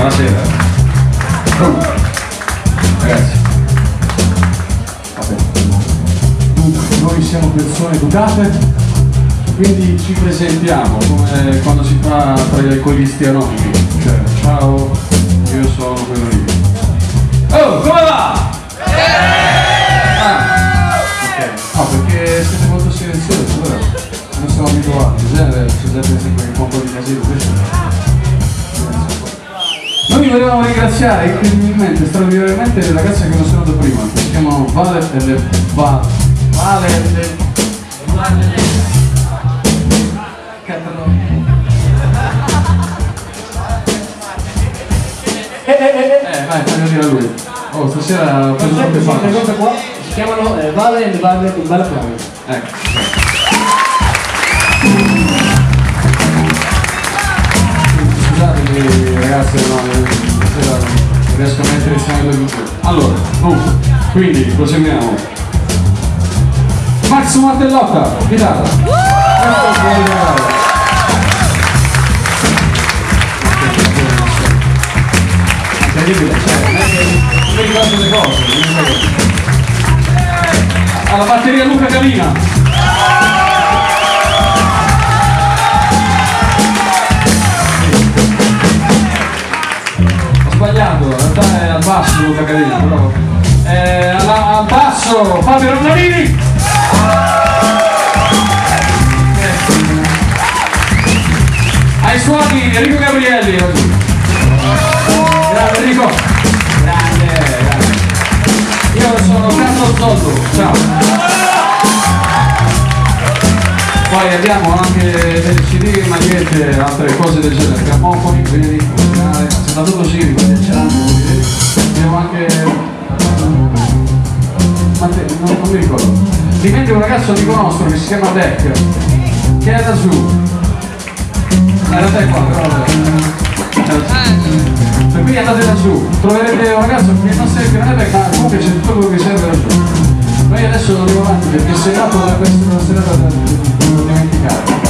Buonasera. Ragazzi. Dunque, noi siamo persone educate, quindi ci presentiamo come quando si fa tra gli alcolisti anonimi. Cioè, ciao, io sono quello lì. Oh, come va? Volevamo ringraziare incredibilmente, straordinariamente le ragazze che hanno suonato prima, che si chiamano Vale e le Va- Vale e le Vale. Eh, eh, eh, Eh, vai, fai dire a lui. Oh, stasera ho preso troppe sì, queste cose qua si chiamano eh, Vale e Vale in Vale Plan. Ecco. Ragazzi, no, stasera riesco a mettere insieme due cose. Allora, dunque, quindi proseguiamo. Max Martellotta, chitarra. È regalo. Incredibile, cioè, non è che mi ricordo le cose. non mi ricordo. Alla batteria Luca Calina. Basso Luca Calina, però. Eh, alla- al basso Fabio Ronzolini. Ai suoni Enrico Gabrielli oggi. Grazie Enrico. Grande, grande. Io sono Carlo Zollo, ciao. Poi abbiamo anche delle CD, magliette, altre cose del genere, sì, quindi ce l'hanno. Li vende un ragazzo amico nostro che si chiama Deck, che è da giù. In realtà è qua, però. Per cui andate laggiù, troverete un ragazzo che non serve, non è perché ma comunque c'è tutto quello che serve laggiù. Noi adesso andiamo avanti perché se no potrebbe essere una serata da da dimenticare.